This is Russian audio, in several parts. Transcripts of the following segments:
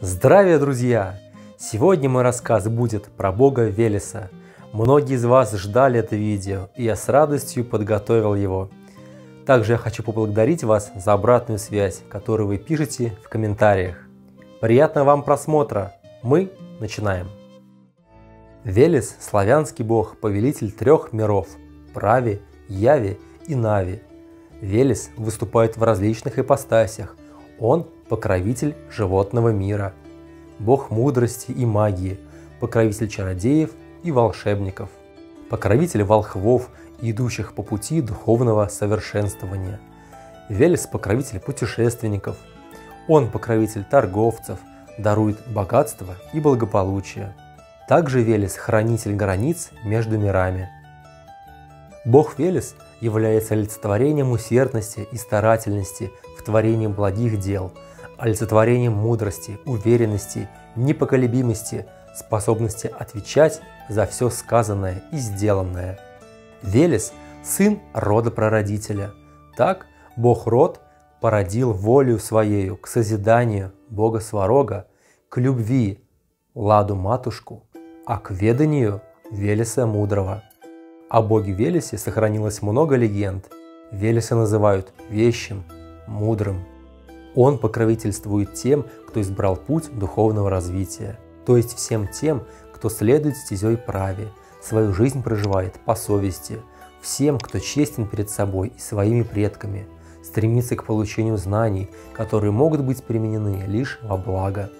Здравия, друзья! Сегодня мой рассказ будет про бога Велеса. Многие из вас ждали это видео, и я с радостью подготовил его. Также я хочу поблагодарить вас за обратную связь, которую вы пишете в комментариях. Приятного вам просмотра! Мы начинаем! Велес – славянский бог, повелитель трех миров – Прави, Яви и Нави. Велес выступает в различных ипостасях. Он – покровитель животного мира – бог мудрости и магии, покровитель чародеев и волшебников, покровитель волхвов идущих по пути духовного совершенствования. Велес – покровитель путешественников. Он покровитель торговцев, дарует богатство и благополучие. Также Велес – хранитель границ между мирами. Бог Велес является олицетворением усердности и старательности в творении благих дел – олицетворением мудрости, уверенности, непоколебимости, способности отвечать за все сказанное и сделанное. Велес – сын рода прародителя. Так Бог род породил волю своею к созиданию Бога Сварога, к любви Ладу Матушку, а к веданию Велеса Мудрого. О боге Велесе сохранилось много легенд. Велеса называют вещим, мудрым – он покровительствует тем, кто избрал путь духовного развития, то есть всем тем, кто следует стезей праве, свою жизнь проживает по совести, всем, кто честен перед собой и своими предками, стремится к получению знаний, которые могут быть применены лишь во благо.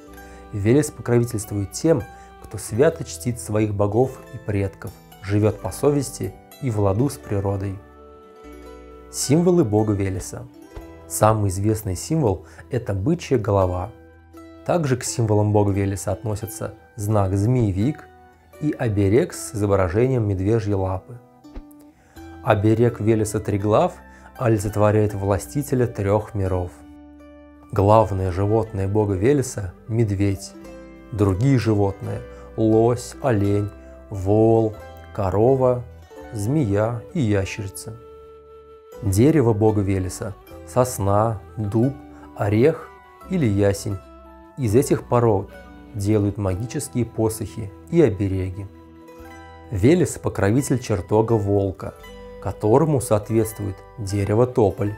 Велес покровительствует тем, кто свято чтит своих богов и предков, живет по совести и в ладу с природой. Символы бога Велеса – Самый известный символ – это бычья голова. Также к символам бога Велеса относятся знак змеевик и оберег с изображением медвежьей лапы. Оберег Велеса Триглав олицетворяет властителя трех миров. Главное животное бога Велеса – медведь. Другие животные – лось, олень, вол, корова, змея и ящерица. Дерево бога Велеса сосна, дуб, орех или ясень. Из этих пород делают магические посохи и обереги. Велес – покровитель чертога волка, которому соответствует дерево тополь.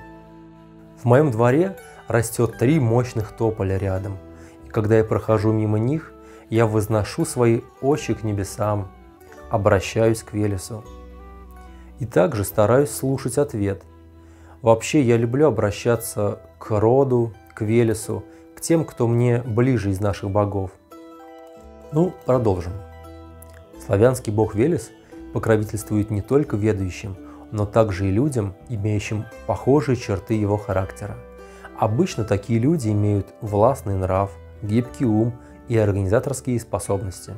В моем дворе растет три мощных тополя рядом, и когда я прохожу мимо них, я возношу свои очи к небесам, обращаюсь к Велесу. И также стараюсь слушать ответ – Вообще я люблю обращаться к роду, к Велесу, к тем, кто мне ближе из наших богов. Ну, продолжим. Славянский бог Велес покровительствует не только ведающим, но также и людям, имеющим похожие черты его характера. Обычно такие люди имеют властный нрав, гибкий ум и организаторские способности.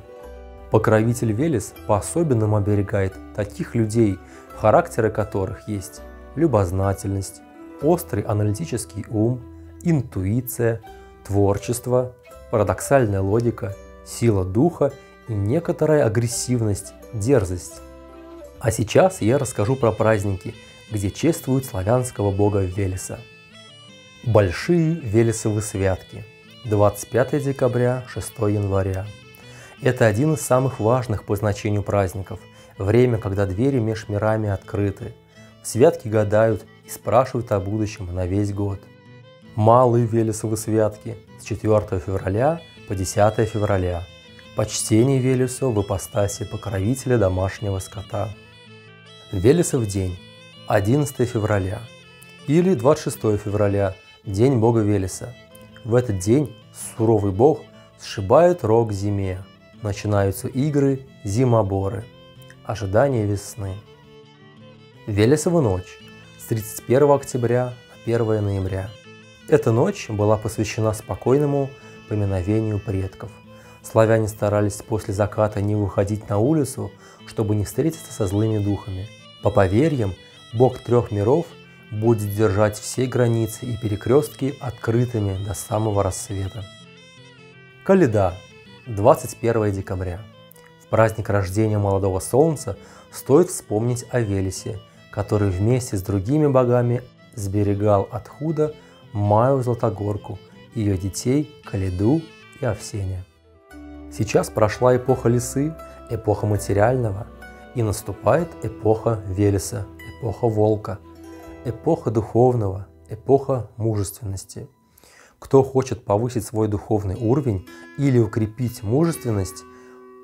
Покровитель Велес по-особенному оберегает таких людей, характеры которых есть любознательность, острый аналитический ум, интуиция, творчество, парадоксальная логика, сила духа и некоторая агрессивность, дерзость. А сейчас я расскажу про праздники, где чествуют славянского бога Велеса. Большие Велесовы святки. 25 декабря, 6 января. Это один из самых важных по значению праздников, время, когда двери меж мирами открыты – Святки гадают и спрашивают о будущем на весь год. Малые Велесовы святки с 4 февраля по 10 февраля. Почтение Велесу в ипостаси покровителя домашнего скота. Велесов день 11 февраля или 26 февраля, день бога Велеса. В этот день суровый бог сшибает рог зиме. Начинаются игры зимоборы. Ожидание весны. Велесова ночь с 31 октября на 1 ноября. Эта ночь была посвящена спокойному поминовению предков. Славяне старались после заката не выходить на улицу, чтобы не встретиться со злыми духами. По поверьям, бог трех миров будет держать все границы и перекрестки открытыми до самого рассвета. Каледа, 21 декабря. В праздник рождения молодого солнца стоит вспомнить о Велесе который вместе с другими богами сберегал от худа Маю Златогорку, ее детей Калиду и овсения. Сейчас прошла эпоха лисы, эпоха материального, и наступает эпоха Велеса, эпоха волка, эпоха духовного, эпоха мужественности. Кто хочет повысить свой духовный уровень или укрепить мужественность,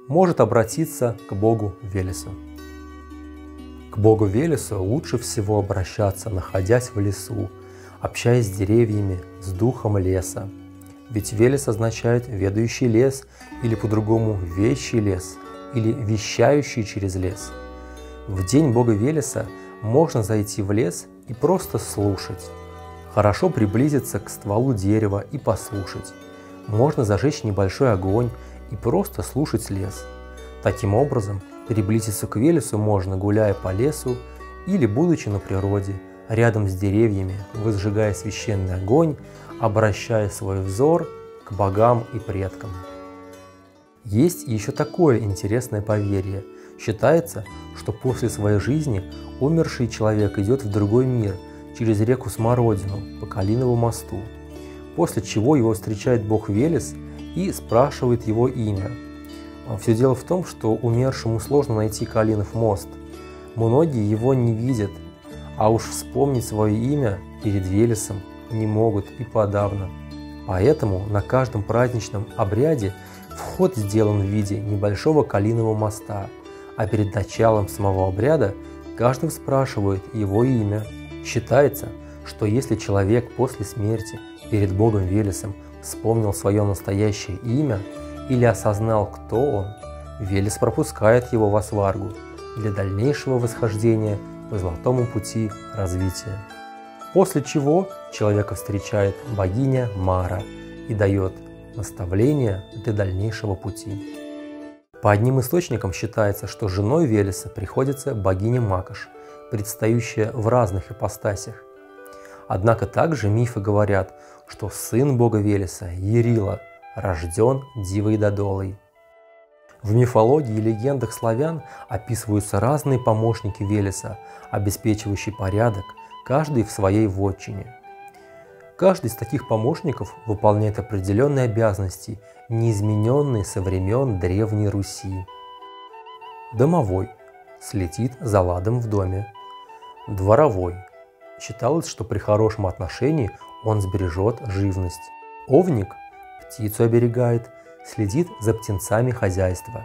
может обратиться к Богу Велесу. К Богу Велесу лучше всего обращаться, находясь в лесу, общаясь с деревьями, с духом леса. Ведь Велес означает «ведающий лес» или по-другому «вещий лес» или «вещающий через лес». В день Бога Велеса можно зайти в лес и просто слушать. Хорошо приблизиться к стволу дерева и послушать. Можно зажечь небольшой огонь и просто слушать лес. Таким образом, приблизиться к Велесу можно, гуляя по лесу или будучи на природе, рядом с деревьями, возжигая священный огонь, обращая свой взор к богам и предкам. Есть еще такое интересное поверье. Считается, что после своей жизни умерший человек идет в другой мир через реку Смородину по Калинову мосту, после чего его встречает бог Велес и спрашивает его имя. Все дело в том, что умершему сложно найти Калинов мост. Многие его не видят, а уж вспомнить свое имя перед Велесом не могут и подавно. Поэтому на каждом праздничном обряде Вход сделан в виде небольшого калинового моста, а перед началом самого обряда каждый спрашивает его имя. Считается, что если человек после смерти перед Богом Велесом вспомнил свое настоящее имя или осознал, кто он, Велес пропускает его в Асваргу для дальнейшего восхождения по золотому пути развития. После чего человека встречает богиня Мара и дает наставления для дальнейшего пути. По одним источникам считается, что женой Велеса приходится богиня Макаш, предстающая в разных ипостасях. Однако также мифы говорят, что сын бога Велеса, Ерила, рожден Дивой Додолой. В мифологии и легендах славян описываются разные помощники Велеса, обеспечивающие порядок, каждый в своей вотчине – Каждый из таких помощников выполняет определенные обязанности, неизмененные со времен Древней Руси. Домовой следит за ладом в доме. Дворовой считалось, что при хорошем отношении он сбережет живность. Овник птицу оберегает, следит за птенцами хозяйства.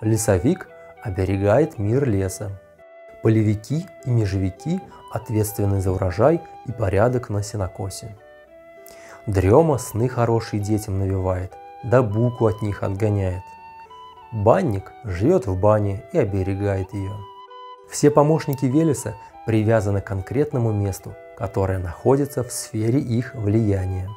Лесовик оберегает мир леса. Полевики и межевики ответственны за урожай и порядок на сенокосе. Дрема сны хорошие детям навевает, да буку от них отгоняет. Банник живет в бане и оберегает ее. Все помощники Велеса привязаны к конкретному месту, которое находится в сфере их влияния.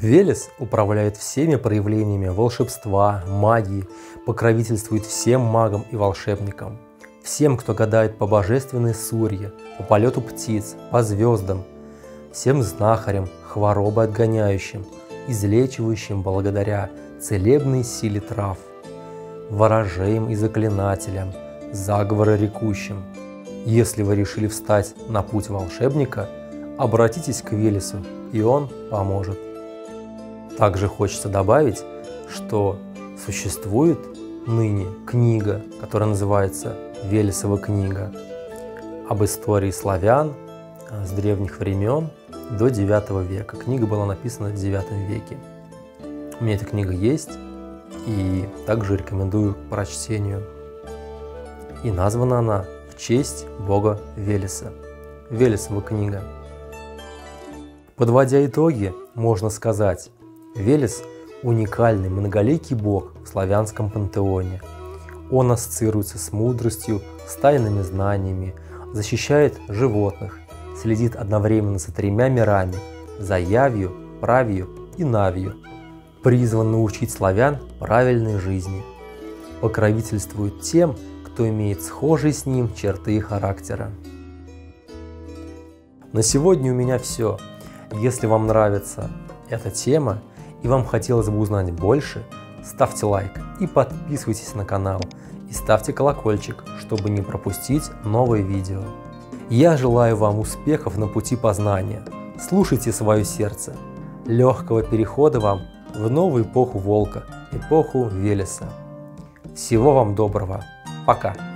Велес управляет всеми проявлениями волшебства, магии, покровительствует всем магам и волшебникам – всем, кто гадает по божественной сурье, по полету птиц, по звездам, всем знахарям, хворобы отгоняющим, излечивающим благодаря целебной силе трав, ворожеям и заклинателям, заговоры рекущим. Если вы решили встать на путь волшебника, обратитесь к Велесу, и он поможет. Также хочется добавить, что существует ныне книга, которая называется Велесова книга об истории славян а, с древних времен до 9 века. Книга была написана в 9 веке. У меня эта книга есть, и также рекомендую к прочтению. И названа она в честь бога Велеса. Велесова книга. Подводя итоги, можно сказать, Велес – уникальный многоликий бог в славянском пантеоне – он ассоциируется с мудростью, с тайными знаниями, защищает животных, следит одновременно за тремя мирами – за явью, правью и навью, призван научить славян правильной жизни, покровительствует тем, кто имеет схожие с ним черты характера. На сегодня у меня все. Если вам нравится эта тема и вам хотелось бы узнать больше – ставьте лайк и подписывайтесь на канал и ставьте колокольчик, чтобы не пропустить новые видео. Я желаю вам успехов на пути познания. Слушайте свое сердце. Легкого перехода вам в новую эпоху волка, эпоху Велеса. Всего вам доброго. Пока.